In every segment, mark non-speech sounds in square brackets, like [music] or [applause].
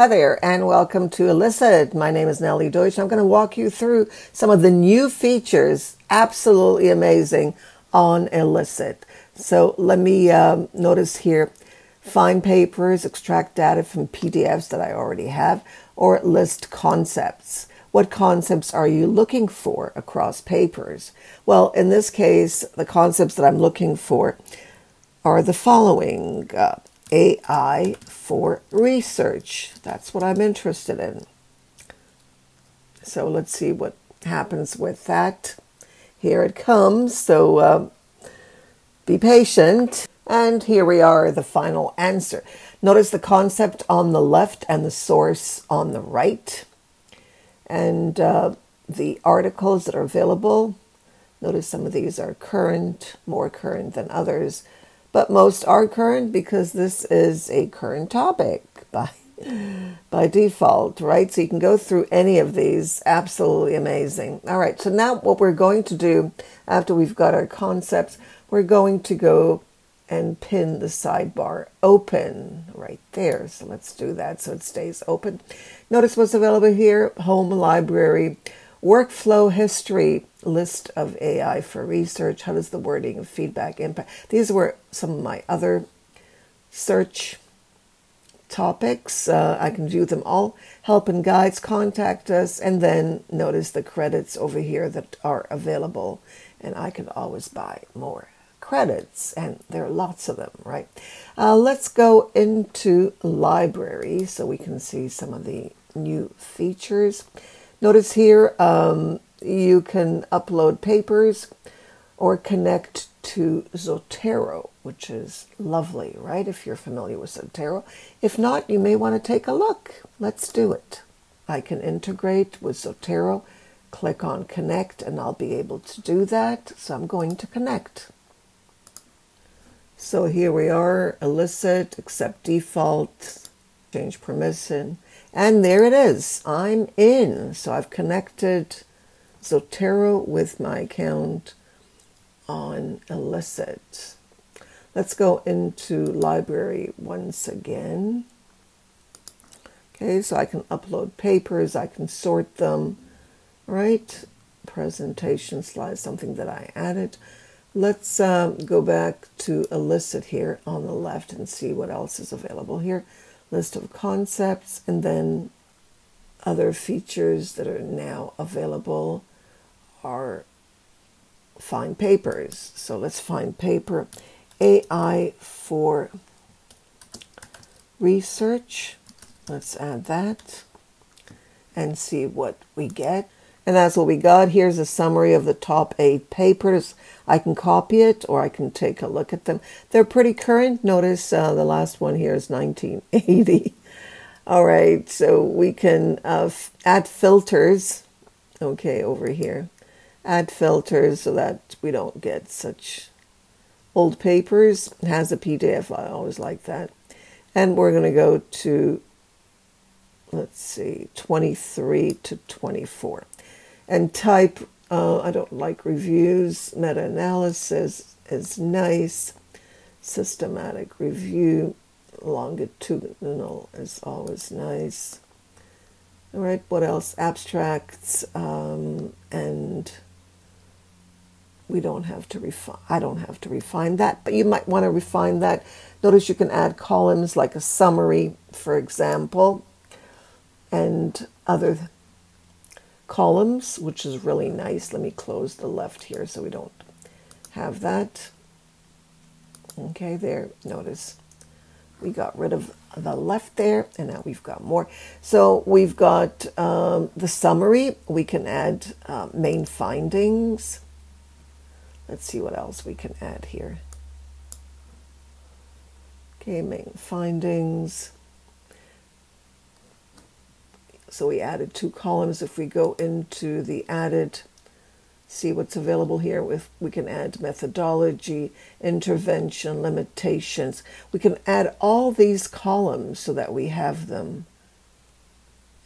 Hi there, and welcome to Elicit. My name is Nellie Deutsch. I'm going to walk you through some of the new features, absolutely amazing, on Elicit. So let me um, notice here find papers, extract data from PDFs that I already have, or list concepts. What concepts are you looking for across papers? Well, in this case, the concepts that I'm looking for are the following uh, AI for research. That's what I'm interested in. So let's see what happens with that. Here it comes. So uh, be patient. And here we are, the final answer. Notice the concept on the left and the source on the right. And uh, the articles that are available. Notice some of these are current, more current than others but most are current because this is a current topic [laughs] by by default, right? So you can go through any of these. Absolutely amazing. All right, so now what we're going to do after we've got our concepts, we're going to go and pin the sidebar open right there. So let's do that so it stays open. Notice what's available here home library Workflow history, list of AI for research. How does the wording of feedback impact? These were some of my other search topics. Uh, I can view them all. Help and guides, contact us, and then notice the credits over here that are available. And I can always buy more credits, and there are lots of them, right? Uh, let's go into library so we can see some of the new features. Notice here um, you can upload papers or connect to Zotero, which is lovely, right? If you're familiar with Zotero. If not, you may want to take a look. Let's do it. I can integrate with Zotero, click on connect, and I'll be able to do that. So I'm going to connect. So here we are, elicit, accept default, change permission. And there it is. I'm in. So I've connected Zotero with my account on Elicit. Let's go into library once again. Okay, so I can upload papers, I can sort them, right? Presentation slides, something that I added. Let's um, go back to Elicit here on the left and see what else is available here list of concepts, and then other features that are now available are find papers. So let's find paper AI for research. Let's add that and see what we get. And that's what we got. Here's a summary of the top eight papers. I can copy it or I can take a look at them. They're pretty current. Notice uh, the last one here is 1980. [laughs] All right, so we can uh, add filters. Okay, over here. Add filters so that we don't get such old papers. It has a PDF. I always like that. And we're going to go to, let's see, 23 to 24 and type. Uh, I don't like reviews. Meta analysis is nice. Systematic review, longitudinal is always nice. All right, what else? Abstracts, um, and we don't have to refine. I don't have to refine that, but you might want to refine that. Notice you can add columns like a summary, for example, and other columns, which is really nice. Let me close the left here so we don't have that. Okay, there, notice we got rid of the left there and now we've got more. So we've got um, the summary. We can add uh, main findings. Let's see what else we can add here. Okay, main findings. So we added two columns. If we go into the added, see what's available here, if we can add methodology, intervention, limitations. We can add all these columns so that we have them.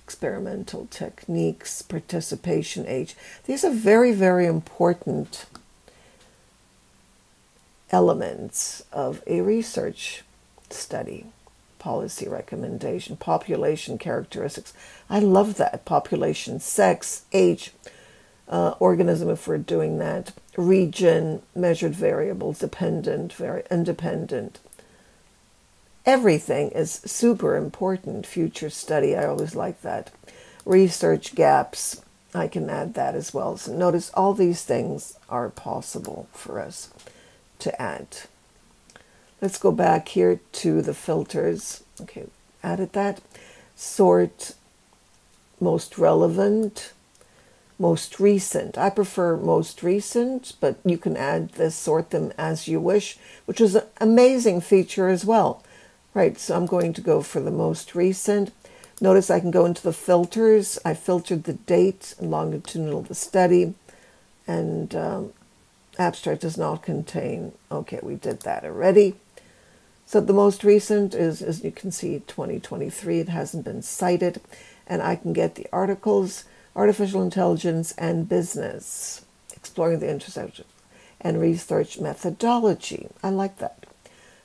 Experimental techniques, participation age. These are very, very important elements of a research study policy recommendation, population characteristics. I love that. Population, sex, age, uh, organism if we're doing that, region, measured variables, dependent, very independent. Everything is super important. Future study, I always like that. Research gaps, I can add that as well. So notice all these things are possible for us to add. Let's go back here to the filters. Okay, added that. Sort most relevant, most recent. I prefer most recent, but you can add this, sort them as you wish, which is an amazing feature as well. Right, so I'm going to go for the most recent. Notice I can go into the filters. I filtered the date and longitudinal the study, and um, abstract does not contain. Okay, we did that already. So the most recent is, as you can see, 2023. It hasn't been cited, and I can get the articles artificial intelligence and business, exploring the intersection, and research methodology. I like that.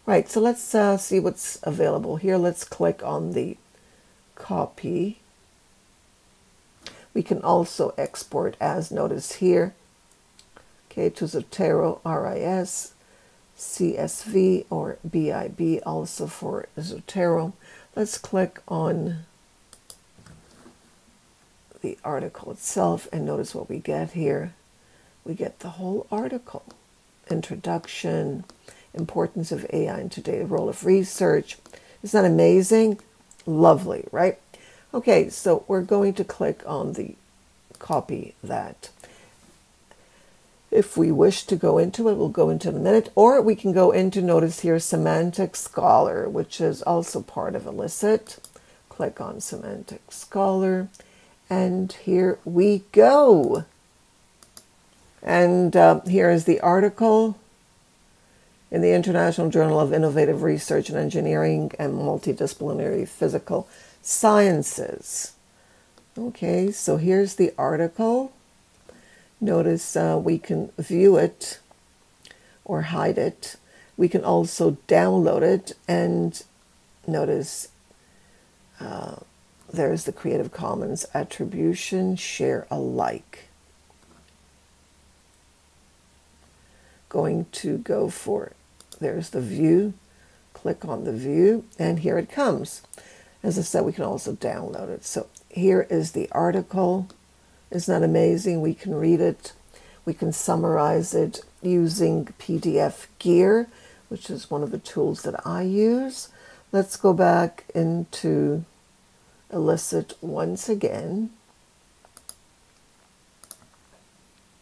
Right, so let's uh, see what's available here. Let's click on the copy. We can also export as noticed here. Okay, to Zotero RIS, CSV or BIB also for Zotero. Let's click on the article itself and notice what we get here. We get the whole article. Introduction, importance of AI in today, the role of research. Isn't that amazing? Lovely, right? Okay, so we're going to click on the copy that. If we wish to go into it, we'll go into in a minute, or we can go into, notice here, Semantic Scholar, which is also part of Elicit. Click on Semantic Scholar and here we go. And uh, here is the article in the International Journal of Innovative Research and Engineering and Multidisciplinary Physical Sciences. Okay, so here's the article. Notice uh, we can view it or hide it. We can also download it and notice uh, there's the Creative Commons Attribution Share Alike. Going to go for, it. there's the view, click on the view, and here it comes. As I said, we can also download it. So here is the article. Isn't that amazing? We can read it. We can summarize it using PDF Gear, which is one of the tools that I use. Let's go back into elicit once again.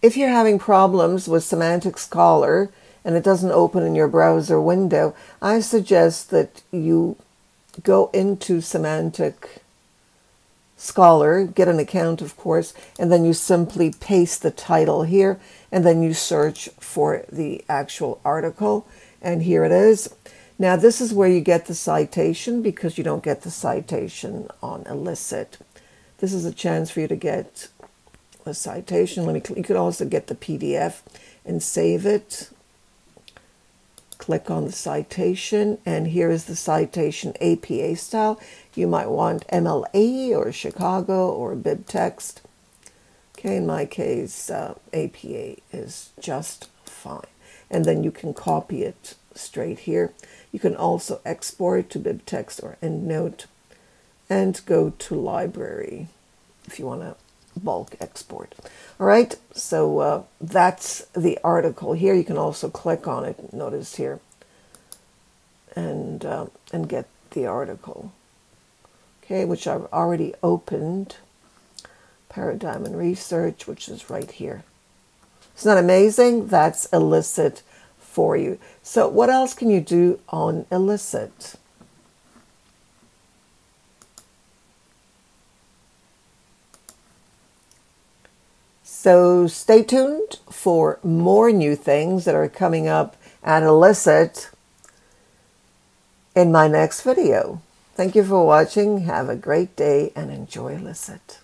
If you're having problems with Semantic Scholar and it doesn't open in your browser window, I suggest that you go into Semantic Scholar, get an account, of course, and then you simply paste the title here, and then you search for the actual article, and here it is. Now, this is where you get the citation because you don't get the citation on Elicit. This is a chance for you to get a citation. Let me. You could also get the PDF and save it. Click on the citation, and here is the citation APA style. You might want MLA or Chicago or BibTeX. Okay, in my case, uh, APA is just fine. And then you can copy it straight here. You can also export to BibTeX or EndNote and go to library if you want to bulk export. All right, so uh, that's the article here. You can also click on it, notice here, and, uh, and get the article. Okay, which I've already opened. Paradigm and Research, which is right here. Isn't that amazing? That's Elicit for you. So, what else can you do on Elicit? So, stay tuned for more new things that are coming up at Elicit in my next video. Thank you for watching. Have a great day and enjoy Elicit.